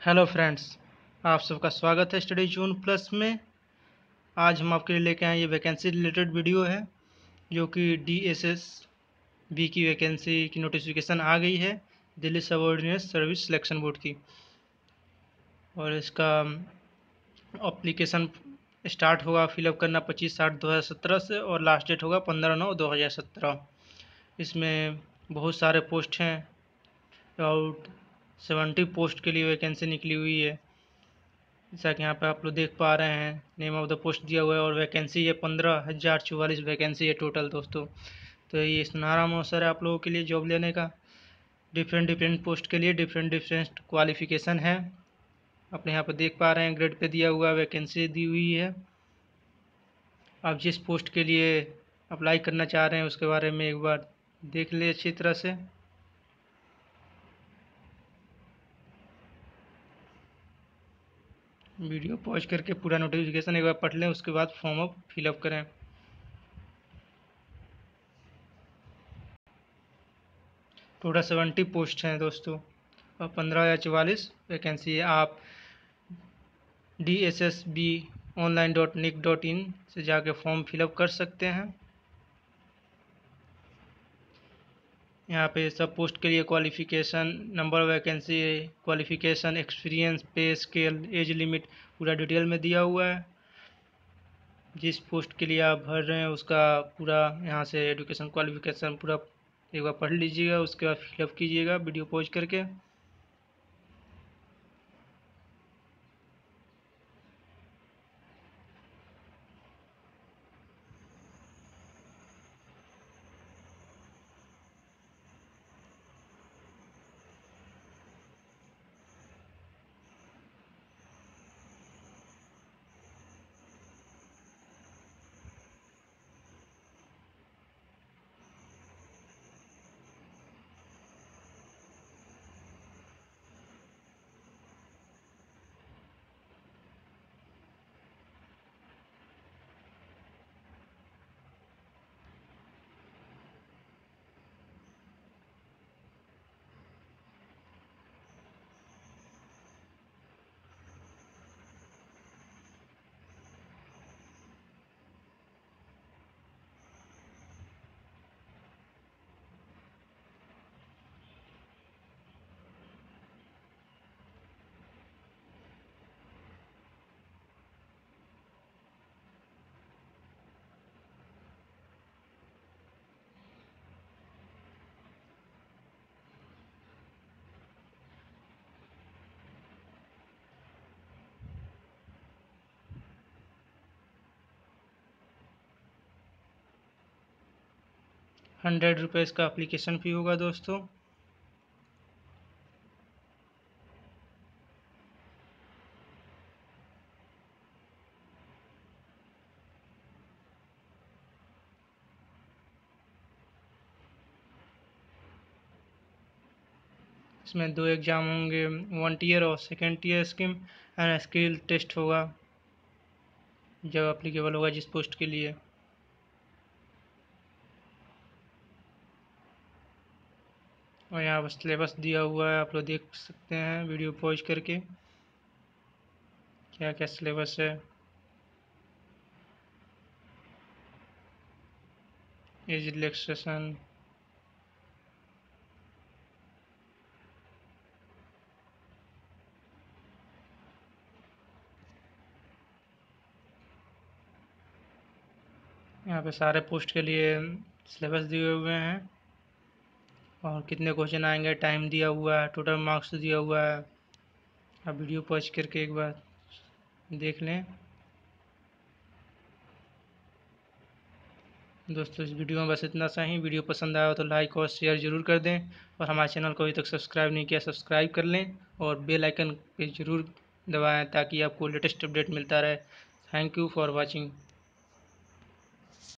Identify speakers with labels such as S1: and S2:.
S1: Hello friends, आप सबका स्वागत है स्टडी जून प्लस में। आज हम आपके लिए लेके आए ये वैकेंसी रिलेटेड वीडियो है, जो कि डी एस एस बी की वैकेंसी की नोटिफिकेशन आ गई है Delhi subordinate service selection board की। और इसका अप्लीकेशन स्टार्ट होगा फिलअप करना पच्चीस आठ दो हज़ार सत्रह से और लास्ट डेट होगा पंद्रह नौ दो हज़ार सत्रह। इसमें बहुत सारे पोस्ट हैं और सेवेंटी पोस्ट के लिए वैकेंसी निकली हुई है। जैसा कि यहाँ पे आप लोग देख पा रहे हैं नेम ऑफ़ द पोस्ट दिया हुआ है और वैकेंसी है पंद्रह हज़ार चौवालीस वैकेंसी है टोटल दोस्तों। तो ये सुनहरा मौसर है आप लोगों के लिए जॉब लेने का। डिफरेंट डिफरेंट पोस्ट के लिए डिफरेंट डिफरेंट क्वालिफिकेशन है। अपने यहाँ पर देख पा रहे हैं ग्रेड पे दिया हुआ वैकेंसी दी हुई है। आप जिस पोस्ट के लिए अप्लाई करना चाह रहे हैं उसके बारे में एक बार देख ले अच्छी तरह से। वीडियो पॉज करके पूरा नोटिफिकेशन एक बार पढ़ लें, उसके बाद फॉर्म अप फिलअप करें। टोटल सेवेंटी पोस्ट हैं दोस्तों। और पंद्रह या चवालीस वैकेंसी है। आप D S S B online dot nic dot in से जाके फॉर्म फिलअप कर सकते हैं। यहाँ पे सब पोस्ट के लिए qualification number vacancy qualification experience pay scale age limit पूरा डिटेल में दिया हुआ है। जिस पोस्ट के लिए आप भर रहे हैं उसका पूरा यहाँ से एजुकेशन क्वालिफ़िकेशन पूरा एक बार पढ़ लीजिएगा, उसके बाद फिलअप कीजिएगा वीडियो पॉज करके। हंड्रेड रुपीज़ का अप्लीकेशन फ़ी होगा दोस्तों। इसमें दो एग्ज़ाम होंगे वन टीयर और second tier scheme and skill test होगा, जब अप्लीकेबल होगा जिस पोस्ट के लिए। और यहाँ पर सिलेबस दिया हुआ है, आप लोग देख सकते हैं, वीडियो पॉज करके। क्या क्या सिलेबस है? एज रिलैक्सेशन यहाँ पे सारे पोस्ट के लिए सिलेबस दिए हुए हैं। और कितने क्वेश्चन आएँगे? टाइम दिया हुआ है टोटल मार्क्स दिया हुआ है। आप वीडियो पॉज करके एक बार देख लें। दोस्तों, इस वीडियो में बस इतना सा ही। वीडियो पसंद आया हो तो लाइक और शेयर ज़रूर कर दें। और हमारे चैनल को अभी तक सब्सक्राइब नहीं किया सब्सक्राइब कर लें और बेल आइकन पे ज़रूर दबाएँ ताकि आपको लेटेस्ट अपडेट मिलता रहे। Thank you for watching